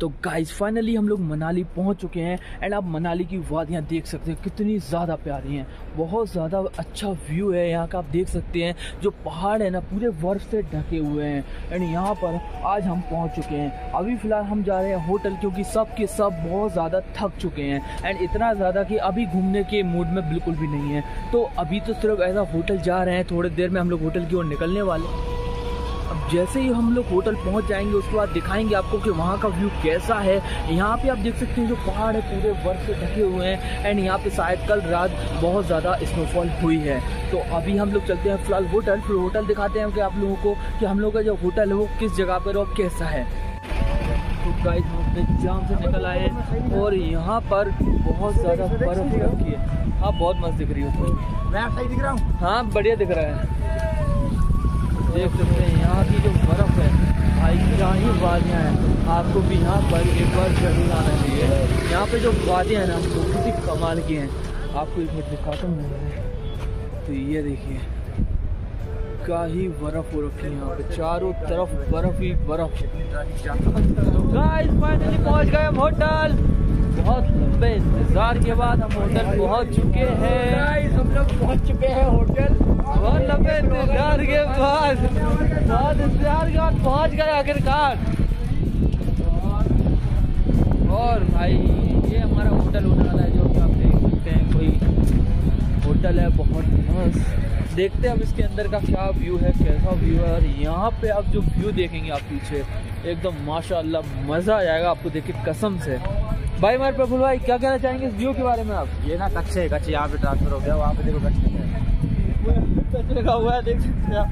तो guys finally हम लोग मनाली पहुँच चुके हैं एंड आप मनाली की वादियाँ देख सकते हैं, कितनी ज़्यादा प्यारी हैं। बहुत ज़्यादा अच्छा व्यू है यहाँ का, आप देख सकते हैं, जो पहाड़ है ना, पूरे बर्फ़ से ढके हुए हैं। एंड यहाँ पर आज हम पहुँच चुके हैं। अभी फ़िलहाल हम जा रहे हैं होटल, क्योंकि सब के सब बहुत ज़्यादा थक चुके हैं। एंड इतना ज़्यादा कि अभी घूमने के मूड में बिल्कुल भी नहीं है। तो अभी तो सिर्फ़ ऐसा होटल जा रहे हैं, थोड़ी देर में हम लोग होटल की ओर निकलने वाले अब जैसे ही हम लोग होटल पहुँच जाएँगे उसके बाद दिखाएँगे आपको कि वहाँ का व्यू कैसा है। यहाँ पे आप देख सकते हैं जो पहाड़ है पूरे बर्फ़ से ढके हुए हैं एंड यहाँ पे शायद कल रात बहुत ज़्यादा स्नोफॉल हुई है। तो अभी हम लोग चलते हैं फ़िलहाल होटल फिर होटल दिखाते हैं कि आप लोगों को कि हम लोग का जो होटल है वो किस जगह पर और कैसा है। तो गाइस हम अपने जाम से निकल आए और यहाँ पर बहुत ज़्यादा बर्फ़ रखी है। हाँ बहुत मस्त दिख रही है मैं सही दिख रहा हूँ। हाँ बढ़िया दिख रहा है। देख सकते हैं, यहाँ की जो बर्फ़ है, भाई क्या ही वादियाँ हैं। आपको भी यहाँ पर एक बार ज़रूर आना चाहिए। यहाँ पे जो वादियाँ हैं ना वो किसी कमाल की हैं। आपको एक मिनट दिखाता हूँ। तो ये देखिए का ही बर्फ़ हो रखी है यहाँ पे। चारों तरफ़ बर्फ़ ही बर्फ़। तो गाइस फाइनली पहुँच गए होटल। बहुत लंबे इंतज़ार के बाद हम होटल पहुँच चुके हैं। हम लोग पहुँच चुके हैं होटल। बहुत लंबे इंतज़ार के बाद बहुत इंतज़ार के बाद पहुँच गए आखिरकार। और भाई ये हमारा होटल होने वाला है जो कि आप देख सकते हैं कोई होटल है बहुत मस्त। देखते हैं अब इसके अंदर का क्या व्यू है कैसा व्यू है और यहाँ पे आप जो व्यू देखेंगे आप पीछे एकदम माशाल्लाह मज़ा आ जाएगा आपको देख के कसम से। भाई हमारे प्रफुल भाई क्या कहना चाहेंगे इस व्यू के बारे में आप? ये ना कच्चे कच्चे यहाँ पे ट्रांसफ़र हो गया वहाँ पे देखो कच्चे कच लगा हुआ है देख सकते हैं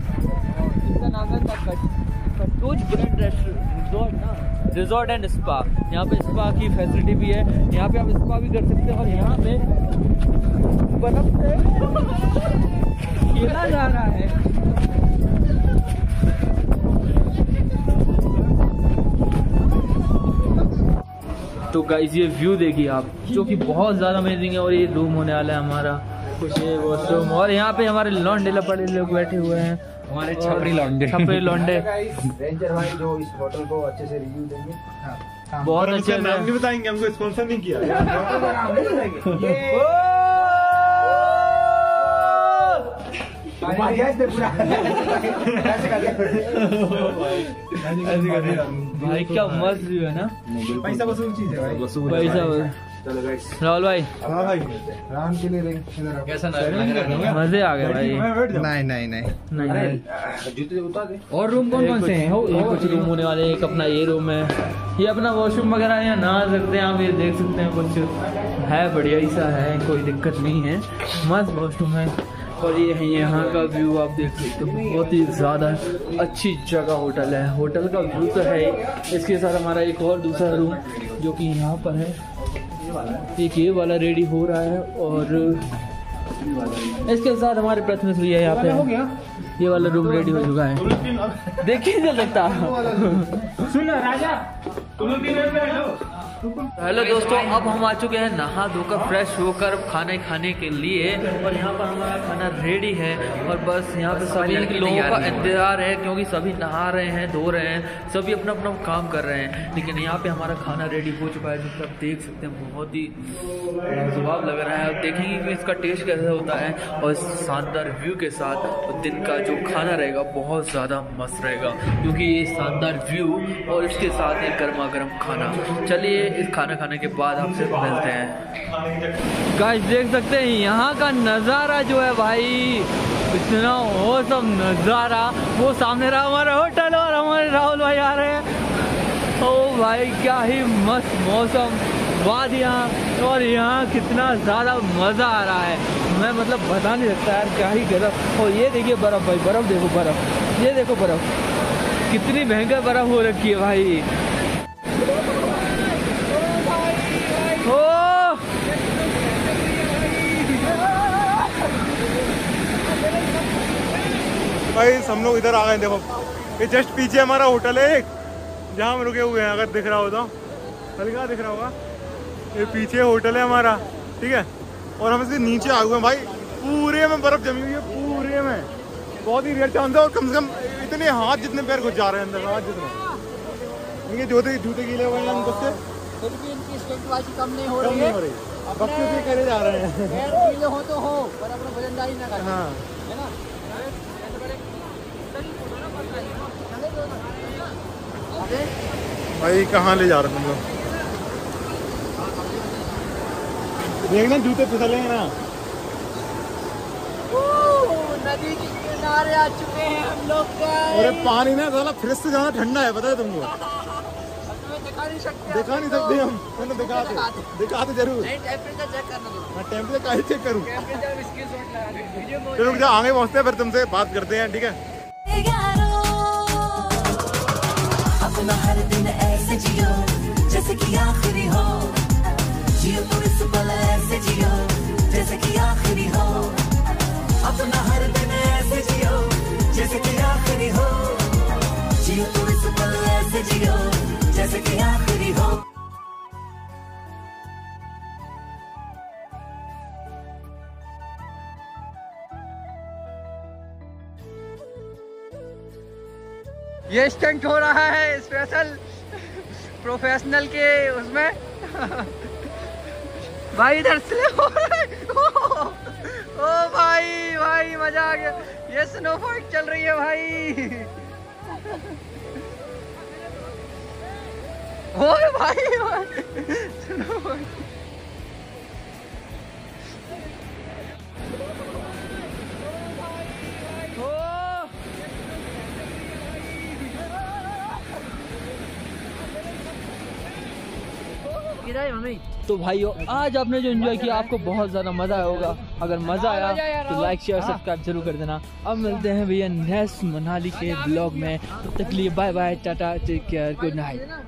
रिजॉर्ट रिजॉर्ट एंड स्पा यहाँ पे स्पा की फैसिलिटी भी है। यहाँ पे आप स्पा भी कर सकते हैं और यहाँ पे बर्फ़ खेला जा रहा है। तो गाइस ये व्यू देखिए आप जो कि बहुत ज़्यादा अमेजिंग है और ये रूम होने वाला है हमारा। कुछ ये वॉशरूम और यहाँ पे हमारे लॉन्डे लपड़े लोग बैठे हुए हैं। हमारे छपरी लॉन्डे छपरी लौंडे रेंजर भाई जो इस होटल को अच्छे से रिव्यू देंगे। बहुत और अच्छे नाम नहीं बताएँगे हमको स्पॉन्सर नहीं किया। भाई क्या मस्त व्यू है ना पैसा वसूल चीज़ है भाई पैसा राहुल भाई हाँ भाई राम के लिए कैसा मज़े आ गए भाई नहीं नहीं नहीं नहीं और रूम कौन कौन से हैं हो ये कुछ रूम होने वाले एक अपना ये रूम है ये अपना वॉशरूम वगैरह है यहाँ नहा सकते हैं आप ये देख सकते हैं कुछ है बढ़िया ही सा है कोई दिक्कत नहीं है मस्त वॉशरूम है और ये है यहाँ का व्यू आप देख सकते हो बहुत ही ज़्यादा अच्छी जगह होटल है। होटल का व्यू तो है इसके साथ हमारा एक और दूसरा रूम जो कि यहाँ पर है। एक ये वाला रेडी हो रहा है और इसके साथ हमारे प्रथमेश भैया यहाँ पे हैं। ये वाला रूम रेडी हो चुका है। देखिए चल सकता सुन राजा हेलो दोस्तों अब हम आ चुके हैं नहा धोकर फ्रेश होकर खाने खाने के लिए और यहाँ पर हमारा खाना रेडी है और बस यहाँ पे सभी लोगों का इंतज़ार है क्योंकि सभी नहा रहे हैं धो रहे हैं सभी अपना अपना काम कर रहे हैं। लेकिन यहाँ पे हमारा खाना रेडी हो चुका है जो आप देख सकते हैं बहुत ही जवाब लग रहा है। और देखेंगे कि इसका टेस्ट कैसा होता है और शानदार व्यू के साथ दिन का जो खाना रहेगा बहुत ज़्यादा मस्त रहेगा। क्योंकि ये शानदार व्यू और इसके साथ एक गर्मा गर्म खाना। चलिए इस खाना खाने के बाद आपसे मिलते हैं। गाइस देख सकते हैं, यहाँ का नज़ारा जो है भाई, इतना औसम नज़ारा। वो सामने रहा हमारा होटल और हमारे राहुल भाई आ रहे हैं। ओ भाई, क्या ही मस्त मौसम। वादियाँ और यहाँ कितना ज़्यादा मज़ा आ रहा है। मैं मतलब बता नहीं सकता यार, क्या ही गजब। और ये देखिए बर्फ़ भाई, बर्फ़ देखो, बर्फ़। ये देखो बर्फ़। कितनी भयंकर बर्फ़ हो रखी है भाई। भाई हम लोग इधर आ गए देखो। ये जस्ट पीछे हमारा होटल है एक जहाँ हम रुके हुए हैं अगर दिख रहा हो तो। हल्का दिख रहा होगा। ये पीछे होटल है हमारा ठीक है? और हम इसके नीचे आ हुए हैं भाई पूरे में बर्फ़ जमी हुई है पूरे में। बहुत ही रेयर चांस है और कम से कम इतने हाथ जितने पैर घुस जा रहे हैं अंदर हाथ जितने। इनके जूते जूते गीले हो गए हैं उनको से। फिर भी इनकी स्टेटबाजी कम नहीं हो रही है। भी करे जा रहे हैं। गीले हो तो हो पर अपना वजनदारी ना करें। हाँ है ना अबे भाई कहाँ ले जा रहे हो तुम लोग? देखना जूते फिसलेंगे ना। नदी के किनारे आ चुके हैं हम लोग अरे पानी ना साला फ्रिज से ज़्यादा ठंडा है पता है तुमको? दिखा नहीं सकते। दिखा नहीं सकते हम। मैंने दिखा दो। दिखा दो ज़रूर। टेम्परेचर चेक करना टेम्परेचर का ही चेक करूँ। टेम्परेचर आगे पहुँचते हैं फिर तुमसे बात करते हैं ठीक है? ये स्टंट हो रहा है स्पेशल प्रोफेशनल के उसमें। भाई इधर से हो रहा है ओ, भाई भाई मज़ा आ गया। ये स्नो फाइट चल रही है भाई। ओ। भाई, तो भाइयों आज आपने जो एंजॉय किया आपको बहुत ज़्यादा मज़ा आया होगा। अगर मज़ा आया तो लाइक शेयर सब्सक्राइब ज़रूर कर देना। अब मिलते हैं भैया नेक्स्ट मनाली के ब्लॉग में। तब तक लिए bye bye tata take care good night